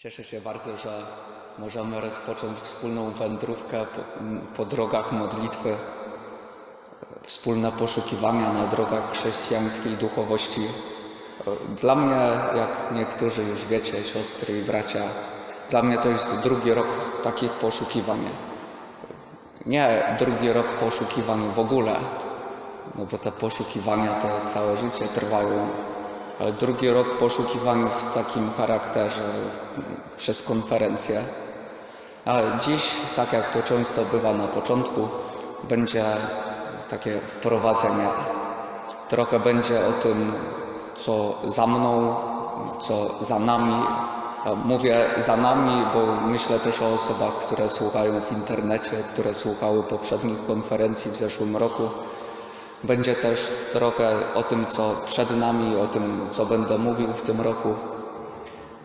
Cieszę się bardzo, że możemy rozpocząć wspólną wędrówkę po, po drogach modlitwy, wspólne poszukiwania na drogach chrześcijańskiej duchowości. Dla mnie, jak niektórzy już wiecie, siostry i bracia, dla mnie to jest drugi rok takich poszukiwań. Nie drugi rok poszukiwań w ogóle, no bo te poszukiwania to całe życie trwają, drugi rok poszukiwań w takim charakterze przez konferencję. A dziś, tak jak to często bywa na początku, będzie takie wprowadzenie. Trochę będzie o tym, co za mną, co za nami. Mówię za nami, bo myślę też o osobach, które słuchają w internecie, które słuchały poprzednich konferencji w zeszłym roku. Będzie też trochę o tym, co przed nami, o tym, co będę mówił w tym roku.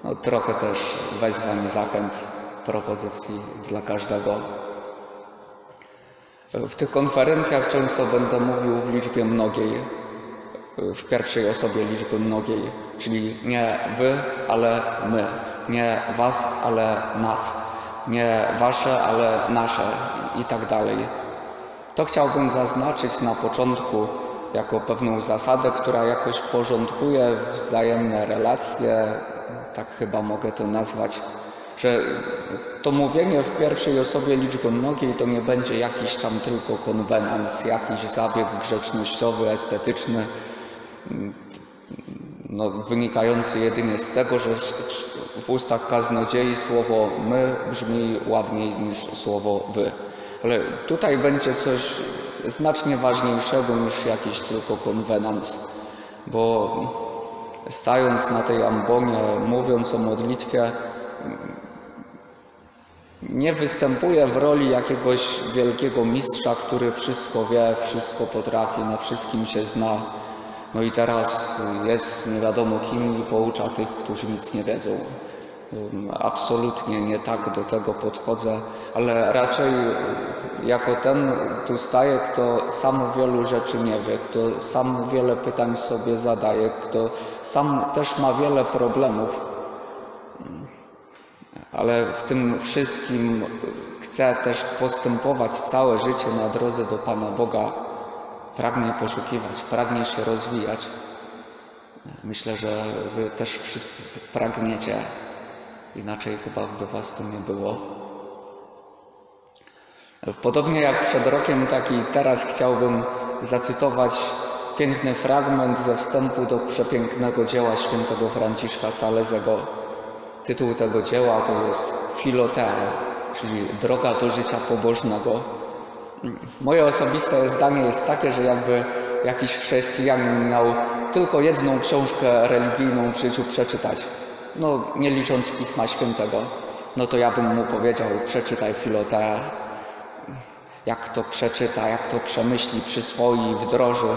No, trochę też wezwań, zachęt, propozycji dla każdego. W tych konferencjach często będę mówił w liczbie mnogiej, w pierwszej osobie liczby mnogiej, czyli nie wy, ale my, nie was, ale nas, nie wasze, ale nasze i tak dalej. To chciałbym zaznaczyć na początku jako pewną zasadę, która jakoś porządkuje wzajemne relacje, tak chyba mogę to nazwać, że to mówienie w pierwszej osobie liczby mnogiej to nie będzie jakiś tam tylko konwenans, jakiś zabieg grzecznościowy, estetyczny, no, wynikający jedynie z tego, że w ustach kaznodziei słowo my brzmi ładniej niż słowo wy. Ale tutaj będzie coś znacznie ważniejszego niż jakiś tylko konwenans, bo stając na tej ambonie, mówiąc o modlitwie, nie występuje w roli jakiegoś wielkiego mistrza, który wszystko wie, wszystko potrafi, na wszystkim się zna. No i teraz jest nie wiadomo kim i poucza tych, którzy nic nie wiedzą. Absolutnie nie tak do tego podchodzę, ale raczej jako ten tu staje, kto sam wielu rzeczy nie wie, kto sam wiele pytań sobie zadaje, kto sam też ma wiele problemów, ale w tym wszystkim chce też postępować całe życie na drodze do Pana Boga, pragnie poszukiwać, pragnie się rozwijać. Myślę, że Wy też wszyscy pragniecie, inaczej chyba by Was tu nie było. Podobnie jak przed rokiem, tak i teraz chciałbym zacytować piękny fragment ze wstępu do przepięknego dzieła świętego Franciszka Salezego. Tytuł tego dzieła to jest Filotea, czyli Droga do życia pobożnego. Moje osobiste zdanie jest takie, że jakby jakiś chrześcijanin miał tylko jedną książkę religijną w życiu przeczytać, no nie licząc Pisma Świętego, no to ja bym mu powiedział, przeczytaj Filotea. Jak to przeczyta, jak to przemyśli, przyswoi, wdroży,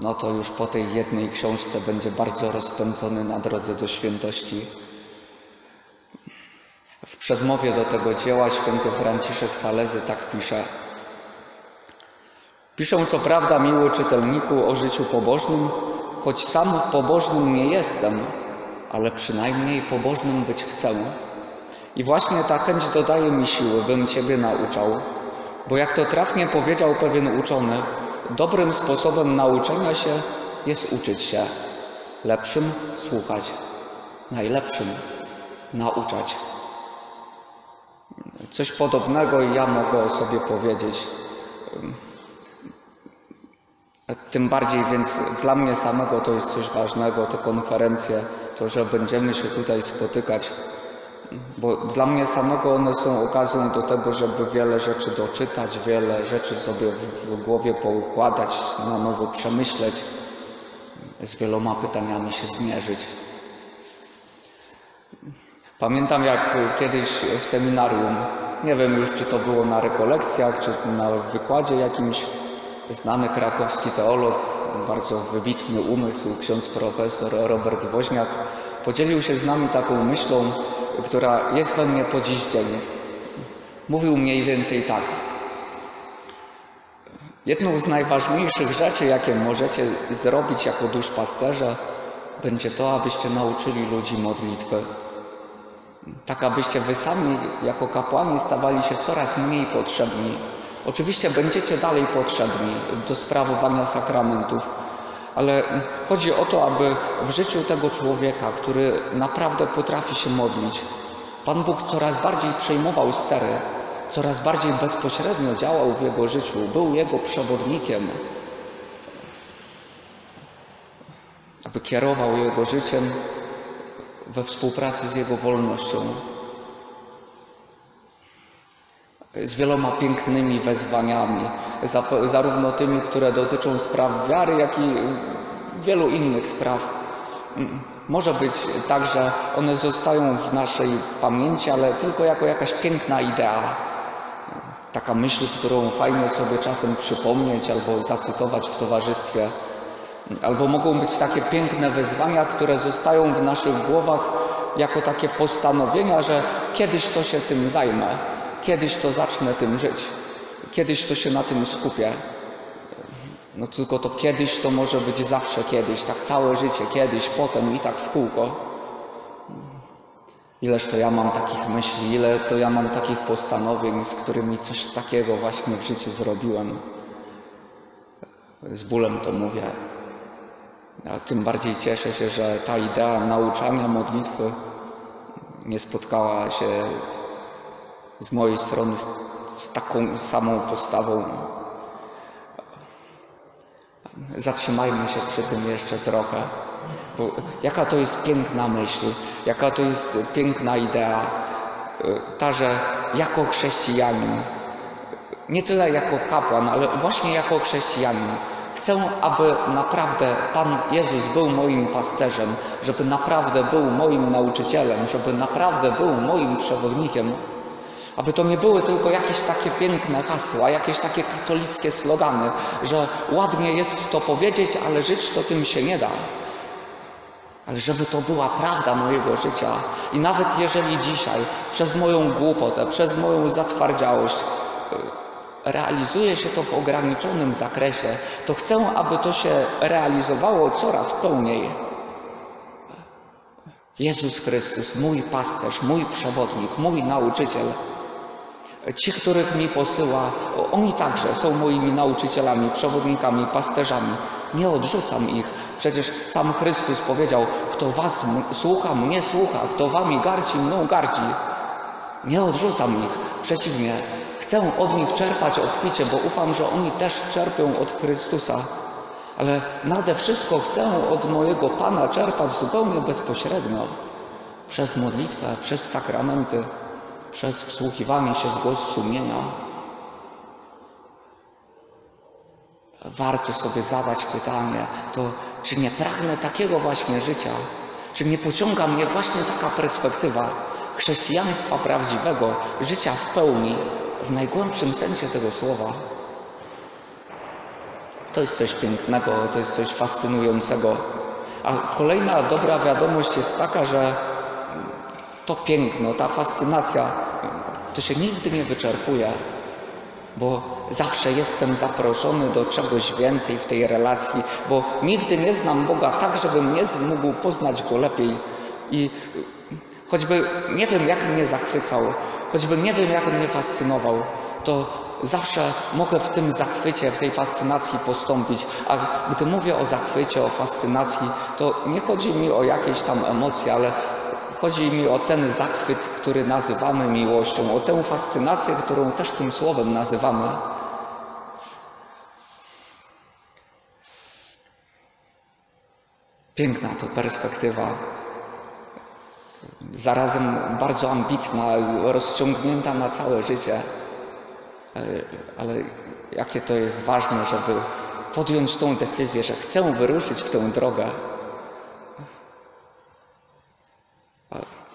no to już po tej jednej książce będzie bardzo rozpędzony na drodze do świętości. W przedmowie do tego dzieła święty Franciszek Salezy tak pisze. Piszę co prawda, miły czytelniku, o życiu pobożnym, choć sam pobożnym nie jestem, ale przynajmniej pobożnym być chcę. I właśnie ta chęć dodaje mi siły, bym Ciebie nauczał, bo jak to trafnie powiedział pewien uczony, dobrym sposobem nauczenia się jest uczyć się, lepszym słuchać, najlepszym nauczać. Coś podobnego ja mogę o sobie powiedzieć. Tym bardziej więc dla mnie samego to jest coś ważnego, te konferencje, to, że będziemy się tutaj spotykać, bo dla mnie samego one są okazją do tego, żeby wiele rzeczy doczytać, wiele rzeczy sobie w głowie poukładać, na nowo przemyśleć, z wieloma pytaniami się zmierzyć. Pamiętam jak kiedyś w seminarium, nie wiem już czy to było na rekolekcjach, czy na wykładzie jakimś, znany krakowski teolog, bardzo wybitny umysł, ksiądz profesor Robert Woźniak, podzielił się z nami taką myślą, która jest we mnie po dziś dzień. Mówił mniej więcej tak. Jedną z najważniejszych rzeczy, jakie możecie zrobić jako duszpasterze, będzie to, abyście nauczyli ludzi modlitwy. Tak, abyście wy sami jako kapłani stawali się coraz mniej potrzebni. Oczywiście będziecie dalej potrzebni do sprawowania sakramentów, ale chodzi o to, aby w życiu tego człowieka, który naprawdę potrafi się modlić, Pan Bóg coraz bardziej przejmował stery, coraz bardziej bezpośrednio działał w jego życiu, był jego przewodnikiem, aby kierował jego życiem we współpracy z jego wolnością. Z wieloma pięknymi wezwaniami, zarówno tymi, które dotyczą spraw wiary, jak i wielu innych spraw. Może być tak, że one zostają w naszej pamięci, ale tylko jako jakaś piękna idea. Taka myśl, którą fajnie sobie czasem przypomnieć albo zacytować w towarzystwie. Albo mogą być takie piękne wyzwania, które zostają w naszych głowach jako takie postanowienia, że kiedyś to się tym zajmę, kiedyś to zacznę tym żyć, kiedyś to się na tym skupię. No tylko to kiedyś to może być zawsze kiedyś, tak całe życie, kiedyś, potem i tak w kółko. Ileż to ja mam takich myśli, ile to ja mam takich postanowień, z którymi coś takiego właśnie w życiu zrobiłem. Z bólem to mówię. A tym bardziej cieszę się, że ta idea nauczania modlitwy nie spotkała się z mojej strony z, z taką samą postawą. Zatrzymajmy się przy tym jeszcze trochę. Bo jaka to jest piękna myśl, jaka to jest piękna idea, ta, że jako chrześcijanin, nie tyle jako kapłan, ale właśnie jako chrześcijanin, Chcę, aby naprawdę Pan Jezus był moim pasterzem, żeby naprawdę był moim nauczycielem, żeby naprawdę był moim przewodnikiem. Aby to nie były tylko jakieś takie piękne hasła, jakieś takie katolickie slogany, że ładnie jest to powiedzieć, ale żyć to tym się nie da. Ale żeby to była prawda mojego życia. I nawet jeżeli dzisiaj przez moją głupotę, przez moją zatwardziałość realizuje się to w ograniczonym zakresie, to chcę, aby to się realizowało coraz pełniej. Jezus Chrystus, mój pasterz, mój przewodnik, mój nauczyciel. Ci, których mi posyła, oni także są moimi nauczycielami, przewodnikami, pasterzami. Nie odrzucam ich. Przecież sam Chrystus powiedział: Kto was słucha, mnie słucha, kto wami gardzi, mną gardzi. Nie odrzucam ich. Przeciwnie, Chcę od nich czerpać obficie, bo ufam, że oni też czerpią od Chrystusa. Ale nade wszystko chcę od mojego Pana czerpać zupełnie bezpośrednio. Przez modlitwę, przez sakramenty, przez wsłuchiwanie się w głos sumienia. Warto sobie zadać pytanie, to czy nie pragnę takiego właśnie życia? Czy nie pociąga mnie właśnie taka perspektywa chrześcijaństwa prawdziwego, życia w pełni, w najgłębszym sensie tego słowa. To jest coś pięknego, to jest coś fascynującego. A kolejna dobra wiadomość jest taka, że to piękno, ta fascynacja, to się nigdy nie wyczerpuje, bo zawsze jestem zaproszony do czegoś więcej w tej relacji, bo nigdy nie znam Boga tak, żebym nie mógł poznać Go lepiej. I choćby nie wiem, jak mnie zachwycał, choćbym nie wiem, jak mnie fascynował, to zawsze mogę w tym zachwycie, w tej fascynacji postąpić. A gdy mówię o zachwycie, o fascynacji, to nie chodzi mi o jakieś tam emocje, ale chodzi mi o ten zachwyt, który nazywamy miłością, o tę fascynację, którą też tym słowem nazywamy. Piękna to perspektywa zarazem bardzo ambitna, rozciągnięta na całe życie. Ale, jakie to jest ważne, żeby podjąć tą decyzję, że chcę wyruszyć w tę drogę.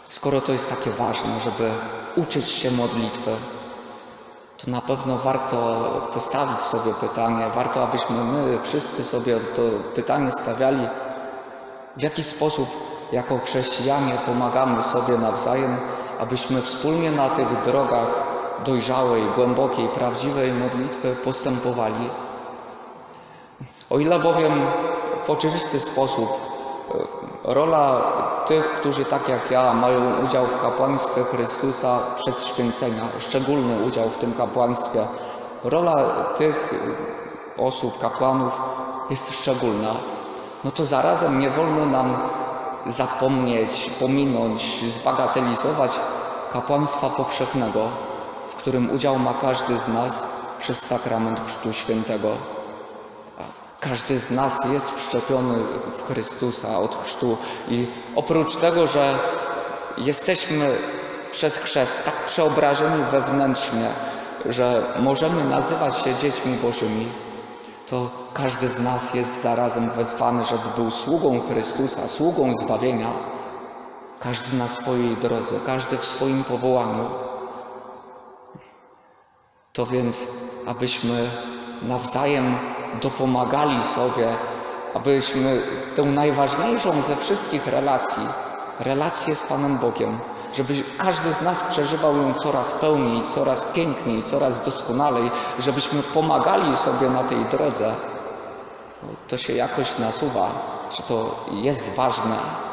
Skoro to jest takie ważne, żeby uczyć się modlitwy, to na pewno warto postawić sobie pytanie, warto abyśmy my wszyscy sobie to pytanie stawiali, w jaki sposób jako chrześcijanie pomagamy sobie nawzajem, abyśmy wspólnie na tych drogach dojrzałej, głębokiej, prawdziwej modlitwy postępowali. O ile bowiem w oczywisty sposób e, rola tych, którzy tak jak ja mają udział w kapłaństwie Chrystusa przez święcenia, szczególny udział w tym kapłaństwie. Rola tych osób, kapłanów jest szczególna. No to zarazem nie wolno nam zapomnieć, pominąć, zbagatelizować kapłaństwa powszechnego, w którym udział ma każdy z nas przez sakrament Chrztu Świętego. Każdy z nas jest wszczepiony w Chrystusa od chrztu i oprócz tego, że jesteśmy przez chrzest tak przeobrażeni wewnętrznie, że możemy nazywać się dziećmi Bożymi, to każdy z nas jest zarazem wezwany, żeby był sługą Chrystusa, sługą zbawienia. Każdy na swojej drodze, każdy w swoim powołaniu. To więc, abyśmy nawzajem dopomagali sobie, abyśmy tę najważniejszą ze wszystkich relacji, relację z Panem Bogiem, żeby każdy z nas przeżywał ją coraz pełniej, coraz piękniej, coraz doskonalej, żebyśmy pomagali sobie na tej drodze. To się jakoś nasuwa, że to jest ważne.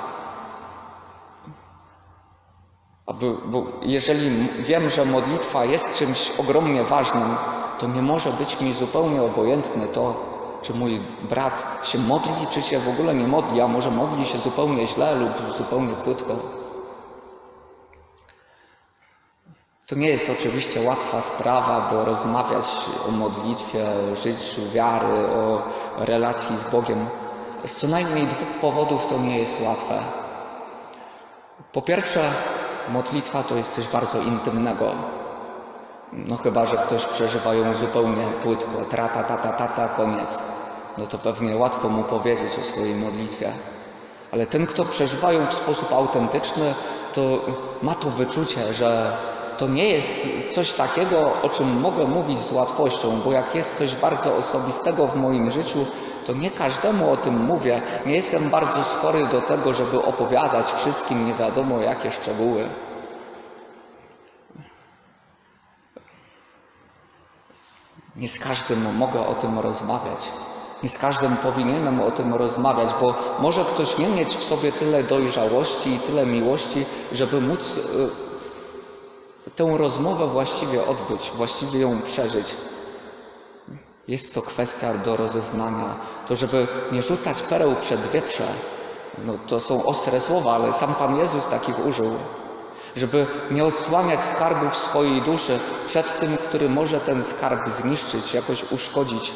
Aby, bo jeżeli wiem, że modlitwa jest czymś ogromnie ważnym, to nie może być mi zupełnie obojętne to, czy mój brat się modli, czy się w ogóle nie modli, a może modli się zupełnie źle lub zupełnie płytko. To nie jest oczywiście łatwa sprawa, by rozmawiać o modlitwie, o życiu wiary, o relacji z Bogiem. Z co najmniej dwóch powodów to nie jest łatwe. Po pierwsze, modlitwa to jest coś bardzo intymnego. No chyba, że ktoś przeżywa ją zupełnie płytko, trata, tata, tata, koniec. No to pewnie łatwo mu powiedzieć o swojej modlitwie. Ale ten, kto przeżywa ją w sposób autentyczny, to ma to wyczucie, że to nie jest coś takiego, o czym mogę mówić z łatwością, bo jak jest coś bardzo osobistego w moim życiu, to nie każdemu o tym mówię. Nie jestem bardzo skory do tego, żeby opowiadać wszystkim nie wiadomo jakie szczegóły. Nie z każdym mogę o tym rozmawiać. Nie z każdym powinienem o tym rozmawiać, bo może ktoś nie mieć w sobie tyle dojrzałości i tyle miłości, żeby móc y, tę rozmowę właściwie odbyć, właściwie ją przeżyć. Jest to kwestia do rozeznania. To, żeby nie rzucać pereł przed wieprze, no to są ostre słowa, ale sam Pan Jezus takich użył żeby nie odsłaniać skarbów swojej duszy przed tym, który może ten skarb zniszczyć, jakoś uszkodzić.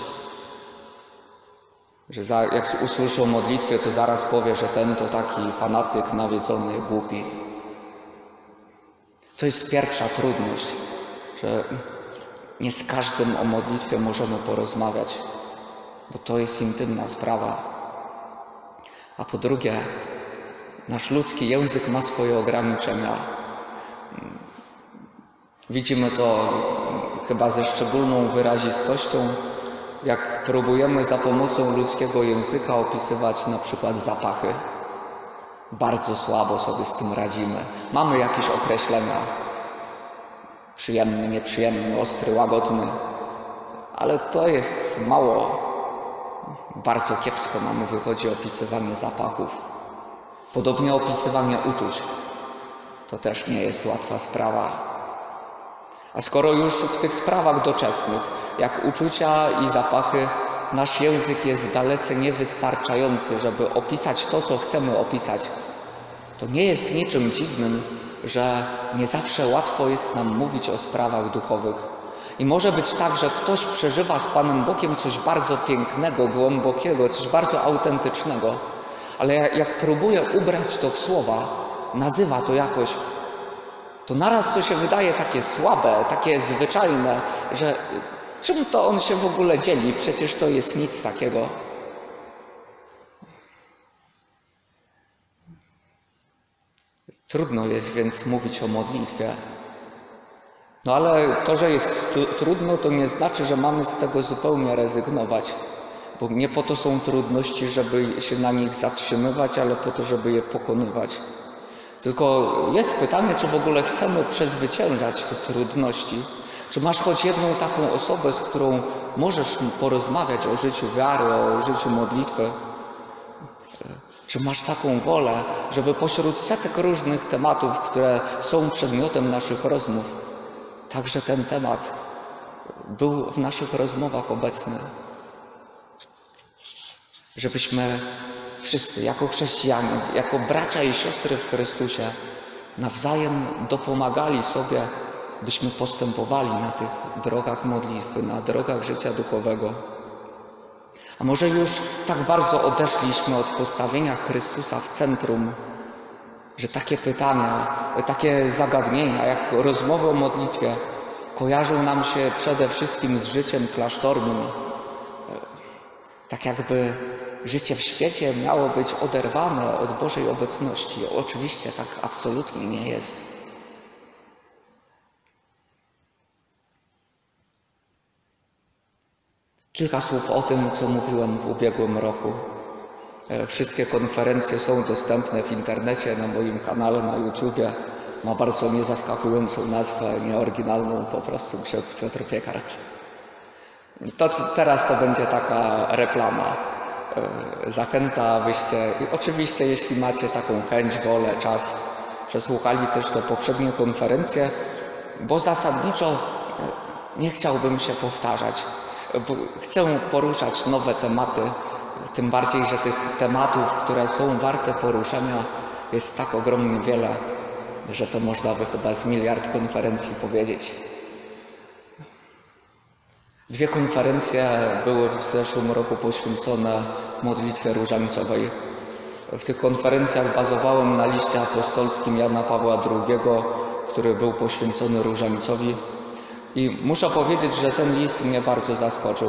Że za, jak usłyszy o modlitwie, to zaraz powie, że ten to taki fanatyk, nawiedzony, głupi. To jest pierwsza trudność, że nie z każdym o modlitwie możemy porozmawiać, bo to jest intymna sprawa. A po drugie, nasz ludzki język ma swoje ograniczenia. Widzimy to chyba ze szczególną wyrazistością, jak próbujemy za pomocą ludzkiego języka opisywać na przykład zapachy. Bardzo słabo sobie z tym radzimy. Mamy jakieś określenia. Przyjemny, nieprzyjemny, ostry, łagodny. Ale to jest mało. Bardzo kiepsko mamy wychodzi opisywanie zapachów. Podobnie opisywanie uczuć. To też nie jest łatwa sprawa. A skoro już w tych sprawach doczesnych, jak uczucia i zapachy, nasz język jest dalece niewystarczający, żeby opisać to, co chcemy opisać, to nie jest niczym dziwnym, że nie zawsze łatwo jest nam mówić o sprawach duchowych. I może być tak, że ktoś przeżywa z Panem Bogiem coś bardzo pięknego, głębokiego, coś bardzo autentycznego, ale jak próbuje ubrać to w słowa, nazywa to jakoś, to naraz to się wydaje takie słabe, takie zwyczajne, że czym to on się w ogóle dzieli? Przecież to jest nic takiego. Trudno jest więc mówić o modlitwie. No ale to, że jest trudno, to nie znaczy, że mamy z tego zupełnie rezygnować. Bo nie po to są trudności, żeby się na nich zatrzymywać, ale po to, żeby je pokonywać. Tylko jest pytanie, czy w ogóle chcemy przezwyciężać te trudności. Czy masz choć jedną taką osobę, z którą możesz porozmawiać o życiu wiary, o życiu modlitwy? Czy masz taką wolę, żeby pośród setek różnych tematów, które są przedmiotem naszych rozmów, także ten temat był w naszych rozmowach obecny? Żebyśmy wszyscy, jako chrześcijanie, jako bracia i siostry w Chrystusie, nawzajem dopomagali sobie, byśmy postępowali na tych drogach modlitwy, na drogach życia duchowego. A może już tak bardzo odeszliśmy od postawienia Chrystusa w centrum, że takie pytania, takie zagadnienia, jak rozmowy o modlitwie, kojarzą nam się przede wszystkim z życiem klasztornym. Tak jakby życie w świecie miało być oderwane od Bożej obecności. Oczywiście tak absolutnie nie jest. Kilka słów o tym, co mówiłem w ubiegłym roku. E, wszystkie konferencje są dostępne w internecie, na moim kanale na YouTubie. Ma bardzo niezaskakującą nazwę, nieoryginalną, po prostu ksiądz Piotr Piekart. To teraz to będzie taka reklama. E, zachęta, abyście, oczywiście jeśli macie taką chęć, wolę, czas, przesłuchali też te poprzednie konferencje, bo zasadniczo e, nie chciałbym się powtarzać. Chcę poruszać nowe tematy, tym bardziej, że tych tematów, które są warte poruszenia, jest tak ogromnie wiele, że to można by chyba z miliard konferencji powiedzieć. Dwie konferencje były w zeszłym roku poświęcone modlitwie różańcowej. W tych konferencjach bazowałem na liście apostolskim Jana Pawła II, który był poświęcony różańcowi. I muszę powiedzieć, że ten list mnie bardzo zaskoczył.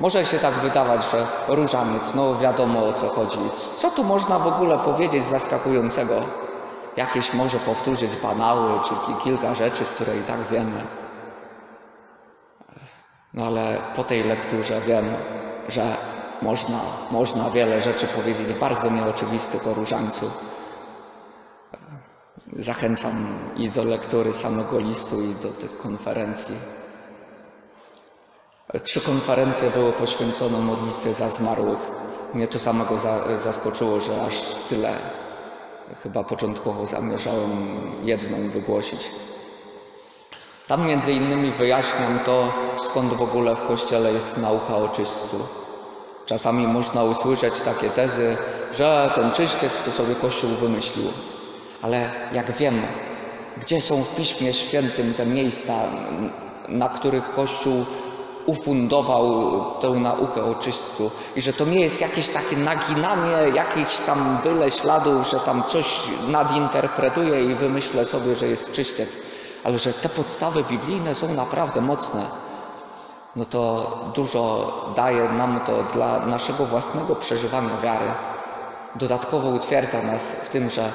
Może się tak wydawać, że różaniec, no wiadomo o co chodzi. Co tu można w ogóle powiedzieć zaskakującego? Jakieś może powtórzyć banały, czy kilka rzeczy, które i tak wiemy. No ale po tej lekturze wiem, że można, można wiele rzeczy powiedzieć bardzo nieoczywistych o różańcu. Zachęcam i do lektury samego listu, i do tych konferencji. Trzy konferencje były poświęcone modlitwie za zmarłych. Mnie to samego za, zaskoczyło, że aż tyle. Chyba początkowo zamierzałem jedną wygłosić. Tam między innymi wyjaśniam to, skąd w ogóle w Kościele jest nauka o czyśćcu. Czasami można usłyszeć takie tezy, że ten czyściec to sobie Kościół wymyślił. Ale jak wiemy, gdzie są w Piśmie Świętym te miejsca, na których Kościół ufundował tę naukę o czyśćcu i że to nie jest jakieś takie naginanie jakichś tam byle śladów, że tam coś nadinterpretuje i wymyślę sobie, że jest czyściec, ale że te podstawy biblijne są naprawdę mocne, no to dużo daje nam to dla naszego własnego przeżywania wiary. Dodatkowo utwierdza nas w tym, że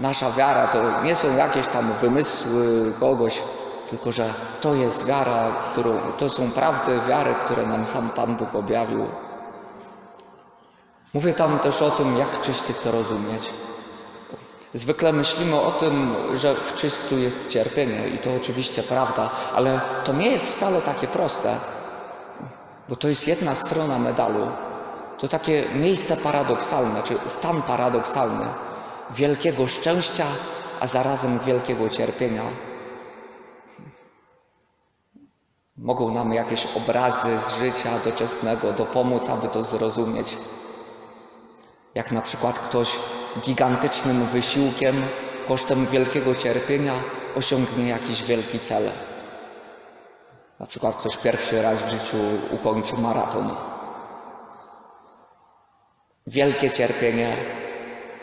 nasza wiara to nie są jakieś tam wymysły kogoś, tylko że to jest wiara, którą, to są prawdy wiary, które nam sam Pan Bóg objawił. Mówię tam też o tym, jak czyście to rozumieć. Zwykle myślimy o tym, że w czystu jest cierpienie i to oczywiście prawda, ale to nie jest wcale takie proste, bo to jest jedna strona medalu. To takie miejsce paradoksalne, czy stan paradoksalny wielkiego szczęścia, a zarazem wielkiego cierpienia. Mogą nam jakieś obrazy z życia doczesnego dopomóc, aby to zrozumieć. Jak na przykład ktoś gigantycznym wysiłkiem, kosztem wielkiego cierpienia osiągnie jakiś wielki cel. Na przykład ktoś pierwszy raz w życiu ukończy maraton. Wielkie cierpienie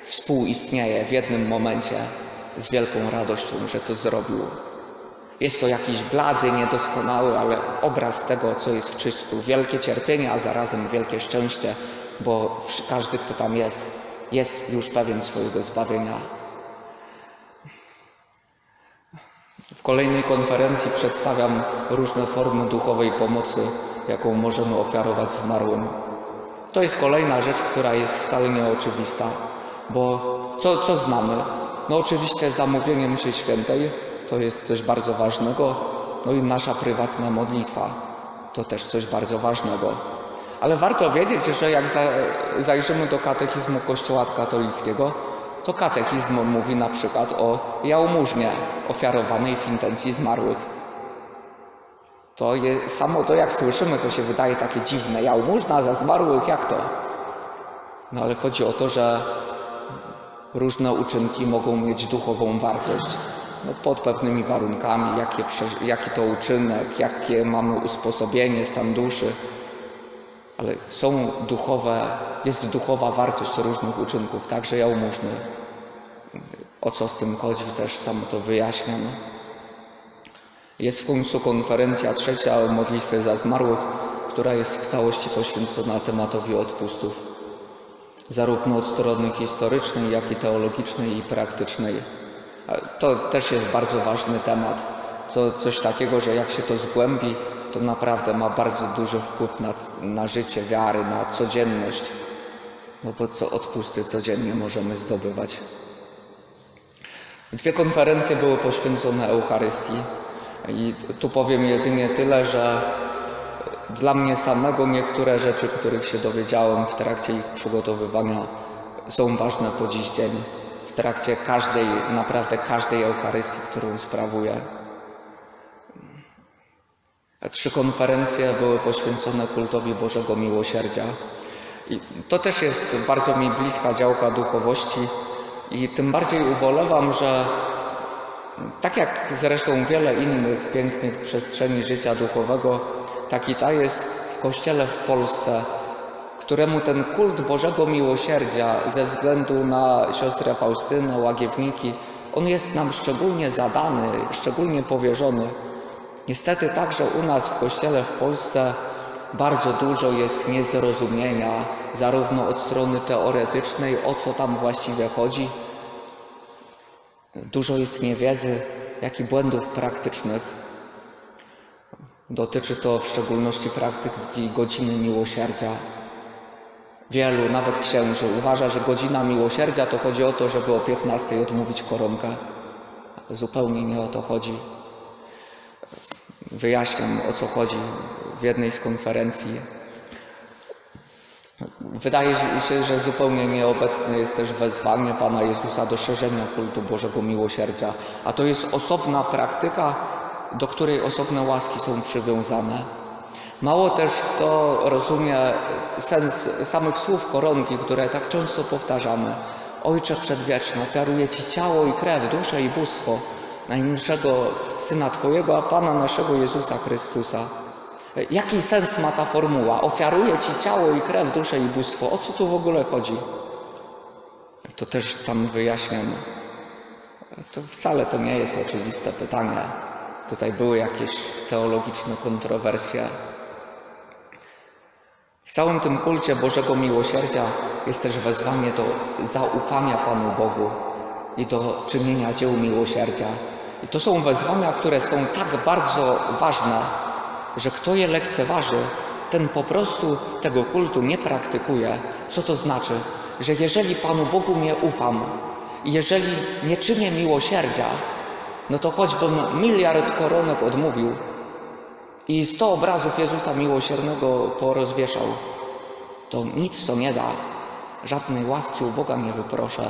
współistnieje w jednym momencie z wielką radością, że to zrobił. Jest to jakiś blady, niedoskonały, ale obraz tego, co jest w czystu. Wielkie cierpienie, a zarazem wielkie szczęście, bo każdy, kto tam jest, jest już pewien swojego zbawienia. W kolejnej konferencji przedstawiam różne formy duchowej pomocy, jaką możemy ofiarować zmarłym. To jest kolejna rzecz, która jest wcale nieoczywista, bo co, co znamy? No oczywiście zamówienie mszy świętej, to jest coś bardzo ważnego, no i nasza prywatna modlitwa, to też coś bardzo ważnego. Ale warto wiedzieć, że jak za, zajrzymy do katechizmu Kościoła katolickiego, to katechizm mówi na przykład o jałmużnie ofiarowanej w intencji zmarłych. To je, samo to, jak słyszymy, to się wydaje takie dziwne. Jałmużna za zmarłych, jak to? No ale chodzi o to, że różne uczynki mogą mieć duchową wartość. No, pod pewnymi warunkami, jaki to uczynek, jakie mamy usposobienie, stan duszy. Ale są duchowe, jest duchowa wartość różnych uczynków, także jałmużny. O co z tym chodzi, też tam to wyjaśniam. Jest w końcu konferencja trzecia o modlitwie za zmarłych, która jest w całości poświęcona tematowi odpustów, zarówno od strony historycznej, jak i teologicznej i praktycznej. To też jest bardzo ważny temat. To coś takiego, że jak się to zgłębi, to naprawdę ma bardzo duży wpływ na, na życie wiary, na codzienność. No bo co odpusty codziennie możemy zdobywać. Dwie konferencje były poświęcone Eucharystii. I tu powiem jedynie tyle, że dla mnie samego niektóre rzeczy, których się dowiedziałem w trakcie ich przygotowywania, są ważne po dziś dzień. W trakcie każdej, naprawdę każdej Eucharystii, którą sprawuję. Trzy konferencje były poświęcone kultowi Bożego Miłosierdzia. I to też jest bardzo mi bliska działka duchowości i tym bardziej ubolewam, że tak jak zresztą wiele innych pięknych przestrzeni życia duchowego, tak i ta jest w Kościele w Polsce, któremu ten kult Bożego Miłosierdzia ze względu na siostrę Faustynę, łagiewniki, on jest nam szczególnie zadany, szczególnie powierzony. Niestety także u nas w Kościele w Polsce bardzo dużo jest niezrozumienia, zarówno od strony teoretycznej, o co tam właściwie chodzi, Dużo jest niewiedzy, jak i błędów praktycznych. Dotyczy to w szczególności praktyki godziny miłosierdzia. Wielu, nawet księży, uważa, że godzina miłosierdzia to chodzi o to, żeby o 15 odmówić koronkę. Zupełnie nie o to chodzi. Wyjaśniam o co chodzi w jednej z konferencji. Wydaje się, że zupełnie nieobecne jest też wezwanie Pana Jezusa do szerzenia kultu Bożego Miłosierdzia, a to jest osobna praktyka, do której osobne łaski są przywiązane. Mało też kto rozumie sens samych słów koronki, które tak często powtarzamy. Ojcze Przedwieczny, ofiaruję Ci ciało i krew, duszę i bóstwo najmniejszego Syna Twojego, a Pana naszego Jezusa Chrystusa Jaki sens ma ta formuła? Ofiaruję Ci ciało i krew, duszę i bóstwo. O co tu w ogóle chodzi? To też tam wyjaśniam. To wcale to nie jest oczywiste pytanie. Tutaj były jakieś teologiczne kontrowersje. W całym tym kulcie Bożego Miłosierdzia jest też wezwanie do zaufania Panu Bogu i do czynienia dzieł miłosierdzia. I to są wezwania, które są tak bardzo ważne, że kto je lekceważy, ten po prostu tego kultu nie praktykuje. Co to znaczy? Że jeżeli Panu Bogu nie ufam, jeżeli nie czynię miłosierdzia, no to choćbym miliard koronek odmówił i sto obrazów Jezusa miłosiernego porozwieszał, to nic to nie da. Żadnej łaski u Boga nie wyproszę.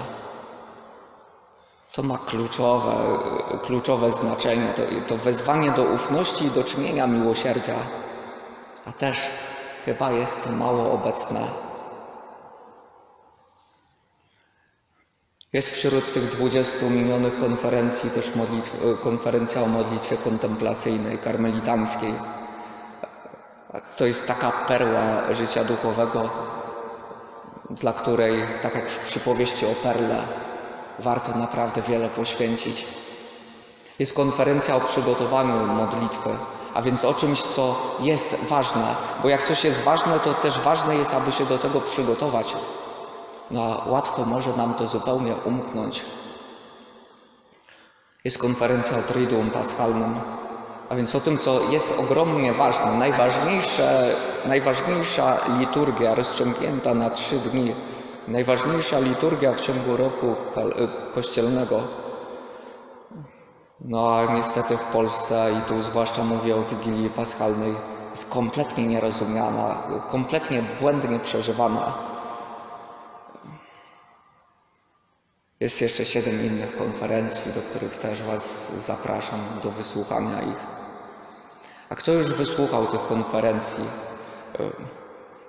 To ma kluczowe, kluczowe znaczenie, to, to wezwanie do ufności i do czynienia miłosierdzia, a też chyba jest to mało obecne. Jest wśród tych 20 minionych konferencji też konferencja o modlitwie kontemplacyjnej, karmelitańskiej. To jest taka perła życia duchowego, dla której, tak jak w przypowieści o perle, warto naprawdę wiele poświęcić. Jest konferencja o przygotowaniu modlitwy, a więc o czymś, co jest ważne, bo jak coś jest ważne, to też ważne jest, aby się do tego przygotować. No a łatwo może nam to zupełnie umknąć. Jest konferencja o Triduum Paschalnym, a więc o tym, co jest ogromnie ważne, najważniejsze, najważniejsza liturgia rozciągnięta na trzy dni najważniejsza liturgia w ciągu roku y, kościelnego. No a niestety w Polsce, i tu zwłaszcza mówię o Wigilii Paschalnej, jest kompletnie nierozumiana, kompletnie błędnie przeżywana. Jest jeszcze siedem innych konferencji, do których też Was zapraszam do wysłuchania ich. A kto już wysłuchał tych konferencji y,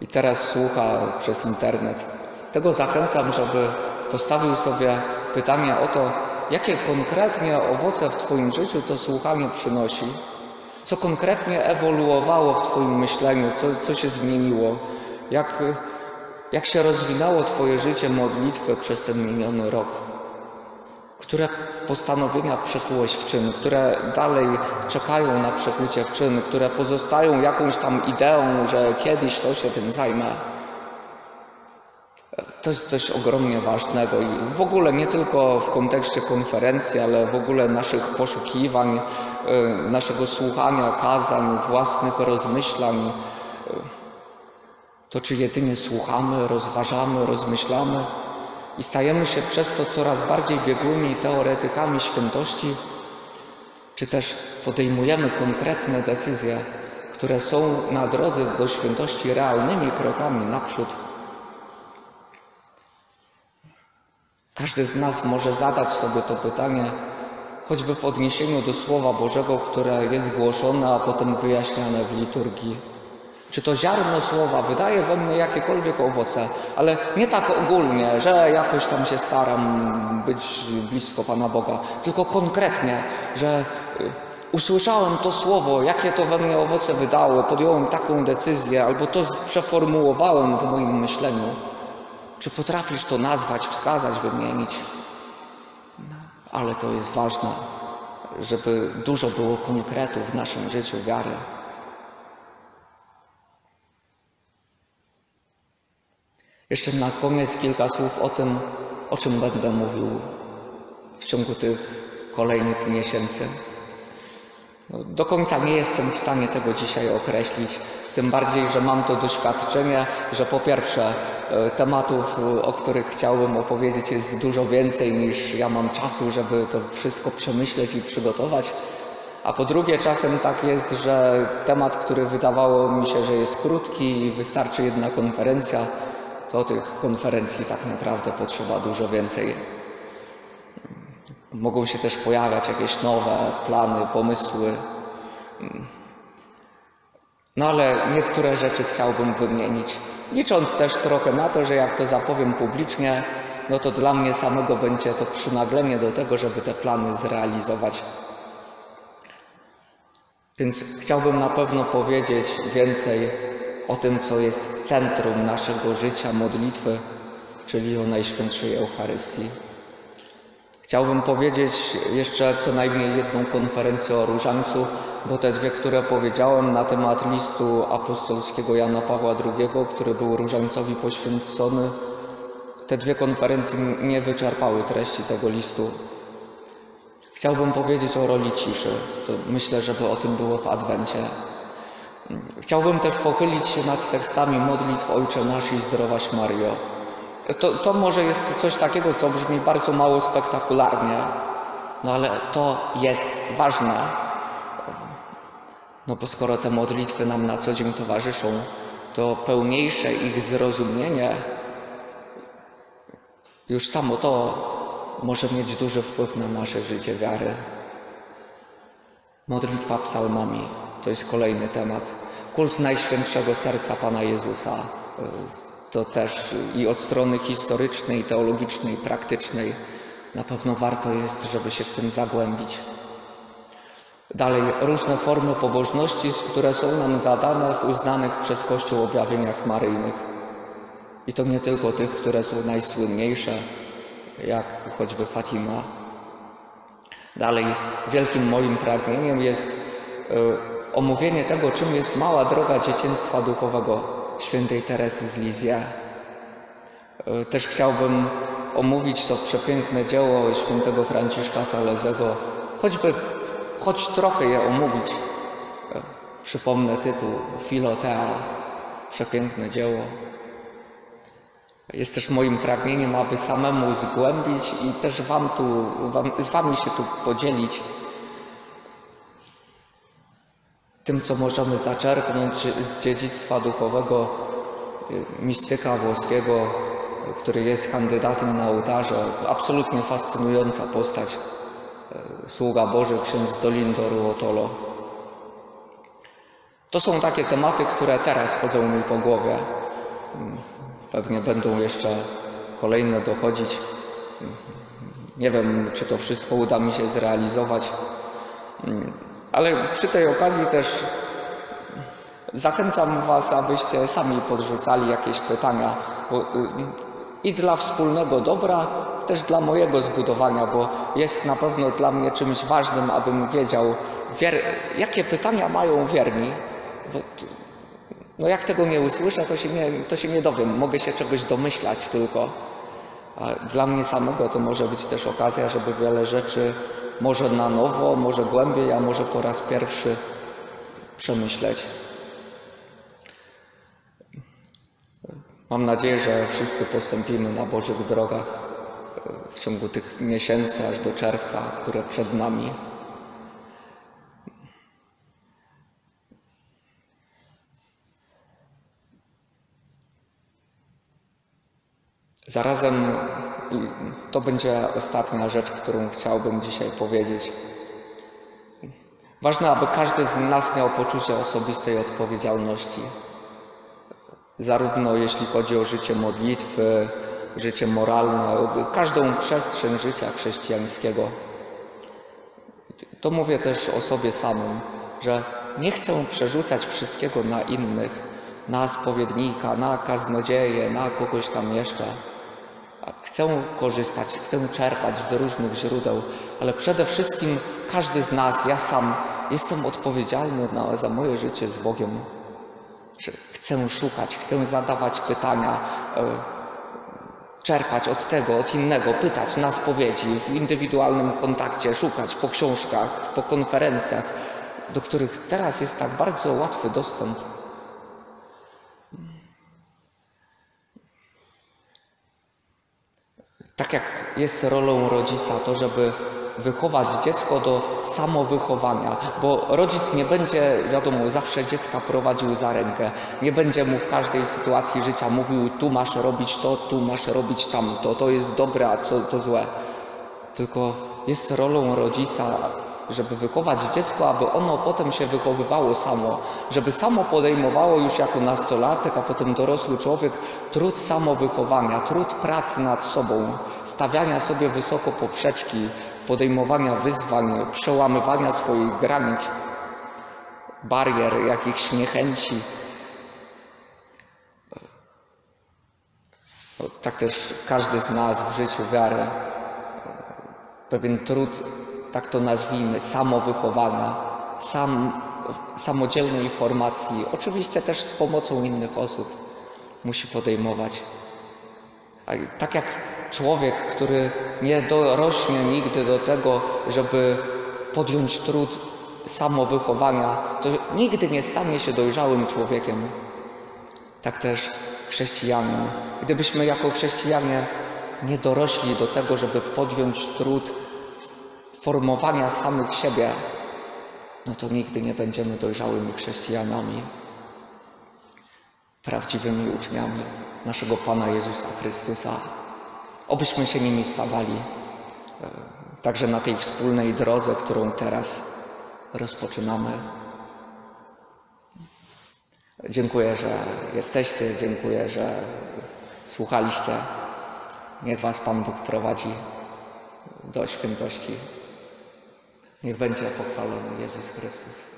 i teraz słucha przez internet, tego zachęcam, żeby postawił sobie pytanie o to, jakie konkretnie owoce w Twoim życiu to słuchanie przynosi, co konkretnie ewoluowało w Twoim myśleniu, co, co się zmieniło, jak, jak się rozwinęło Twoje życie modlitwy przez ten miniony rok. Które postanowienia przekułeś w czyn, które dalej czekają na przekucie w czyn, które pozostają jakąś tam ideą, że kiedyś to się tym zajmę. To jest coś ogromnie ważnego i w ogóle nie tylko w kontekście konferencji, ale w ogóle naszych poszukiwań, y, naszego słuchania kazań, własnych rozmyślań. Y, to czy jedynie słuchamy, rozważamy, rozmyślamy i stajemy się przez to coraz bardziej biegłymi teoretykami świętości, czy też podejmujemy konkretne decyzje, które są na drodze do świętości realnymi krokami naprzód. Każdy z nas może zadać sobie to pytanie, choćby w odniesieniu do Słowa Bożego, które jest głoszone, a potem wyjaśniane w liturgii. Czy to ziarno słowa wydaje we mnie jakiekolwiek owoce, ale nie tak ogólnie, że jakoś tam się staram być blisko Pana Boga, tylko konkretnie, że y, usłyszałem to słowo, jakie to we mnie owoce wydało, podjąłem taką decyzję, albo to przeformułowałem w moim myśleniu. Czy potrafisz to nazwać, wskazać, wymienić? No, ale to jest ważne, żeby dużo było konkretu w naszym życiu wiary. Jeszcze na koniec kilka słów o tym, o czym będę mówił w ciągu tych kolejnych miesięcy. No, do końca nie jestem w stanie tego dzisiaj określić, tym bardziej, że mam to doświadczenie, że po pierwsze e, tematów, o których chciałbym opowiedzieć jest dużo więcej niż ja mam czasu, żeby to wszystko przemyśleć i przygotować. A po drugie, czasem tak jest, że temat, który wydawało mi się, że jest krótki i wystarczy jedna konferencja, to tych konferencji tak naprawdę potrzeba dużo więcej. Mogą się też pojawiać jakieś nowe plany, pomysły. No ale niektóre rzeczy chciałbym wymienić, licząc też trochę na to, że jak to zapowiem publicznie, no to dla mnie samego będzie to przynaglenie do tego, żeby te plany zrealizować. Więc chciałbym na pewno powiedzieć więcej o tym, co jest centrum naszego życia modlitwy, czyli o Najświętszej Eucharystii. Chciałbym powiedzieć jeszcze co najmniej jedną konferencję o różańcu, bo te dwie, które powiedziałem na temat listu apostolskiego Jana Pawła II, który był różańcowi poświęcony, te dwie konferencje nie wyczerpały treści tego listu. Chciałbym powiedzieć o roli ciszy. To myślę, żeby o tym było w Adwencie. Chciałbym też pochylić się nad tekstami modlitw Ojcze Nasz i Zdrowaś Mario. To, to może jest coś takiego, co brzmi bardzo mało spektakularnie, no ale to jest ważne. No bo skoro te modlitwy nam na co dzień towarzyszą, to pełniejsze ich zrozumienie, już samo to może mieć duży wpływ na nasze życie wiary. Modlitwa psalmami to jest kolejny temat. Kult Najświętszego Serca Pana Jezusa to też i od strony historycznej, teologicznej, praktycznej na pewno warto jest, żeby się w tym zagłębić. Dalej, różne formy pobożności, które są nam zadane w uznanych przez Kościół objawieniach maryjnych. I to nie tylko tych, które są najsłynniejsze, jak choćby Fatima. Dalej, wielkim moim pragnieniem jest y, omówienie tego, czym jest mała droga dzieciństwa duchowego świętej Teresy z Lizja. E, też chciałbym omówić to przepiękne dzieło świętego Franciszka Salezego, choćby, choć trochę je omówić. E, przypomnę tytuł Filotea, przepiękne dzieło. Jest też moim pragnieniem, aby samemu zgłębić i też wam tu, wam, z Wami się tu podzielić tym, co możemy zaczerpnąć z dziedzictwa duchowego y, mistyka włoskiego, który jest kandydatem na ołtarze. Absolutnie fascynująca postać. Y, sługa Boży, ksiądz Dolindo Ruotolo. To są takie tematy, które teraz chodzą mi po głowie. Mm, Pewnie będą jeszcze kolejne dochodzić. Mm, Nie wiem, czy to wszystko uda mi się zrealizować, Mm, ale przy tej okazji też zachęcam Was, abyście sami podrzucali jakieś pytania, bo, y, i dla wspólnego dobra, też dla mojego zbudowania, bo jest na pewno dla mnie czymś ważnym, abym wiedział, jakie pytania mają wierni. Bo, no jak tego nie usłyszę, to się nie, to się nie dowiem. Mogę się czegoś domyślać tylko. A dla mnie samego to może być też okazja, żeby wiele rzeczy może na nowo, może głębiej, a może po raz pierwszy przemyśleć. Mam nadzieję, że wszyscy postąpimy na Bożych drogach w ciągu tych miesięcy aż do czerwca, które przed nami. Zarazem i to będzie ostatnia rzecz, którą chciałbym dzisiaj powiedzieć. Ważne, aby każdy z nas miał poczucie osobistej odpowiedzialności. Zarówno jeśli chodzi o życie modlitwy, życie moralne, każdą przestrzeń życia chrześcijańskiego. To mówię też o sobie samym, że nie chcę przerzucać wszystkiego na innych, na spowiednika, na kaznodzieję, na kogoś tam jeszcze. Chcę korzystać, chcę czerpać z różnych źródeł, ale przede wszystkim każdy z nas, ja sam, jestem odpowiedzialny na, za moje życie z Bogiem. Chcę szukać, chcę zadawać pytania, e, czerpać od tego, od innego, pytać na spowiedzi, w indywidualnym kontakcie, szukać po książkach, po konferencjach, do których teraz jest tak bardzo łatwy dostęp. Tak jak jest rolą rodzica to, żeby wychować dziecko do samowychowania, bo rodzic nie będzie, wiadomo, zawsze dziecka prowadził za rękę, nie będzie mu w każdej sytuacji życia mówił, tu masz robić to, tu masz robić tamto, to jest dobre, a co to złe. Tylko jest rolą rodzica, żeby wychować dziecko, aby ono potem się wychowywało samo, żeby samo podejmowało już jako nastolatek, a potem dorosły człowiek trud samowychowania, trud pracy nad sobą, stawiania sobie wysoko poprzeczki, podejmowania wyzwań, przełamywania swoich granic, barier, jakichś niechęci. No, tak też każdy z nas w życiu wiary pewien trud, tak to nazwijmy, samowychowania, sam, samodzielnej formacji, oczywiście też z pomocą innych osób, musi podejmować. Tak jak człowiek, który nie dorośnie nigdy do tego, żeby podjąć trud samowychowania, to nigdy nie stanie się dojrzałym człowiekiem. Tak też chrześcijanin. Gdybyśmy jako chrześcijanie nie dorośli do tego, żeby podjąć trud formowania samych siebie, no to nigdy nie będziemy dojrzałymi chrześcijanami, prawdziwymi uczniami naszego Pana Jezusa Chrystusa. Obyśmy się nimi stawali, e, także na tej wspólnej drodze, którą teraz rozpoczynamy. Dziękuję, że jesteście, dziękuję, że słuchaliście. Niech Was Pan Bóg prowadzi do świętości. Niech będzie pochwalony Jezus Chrystus.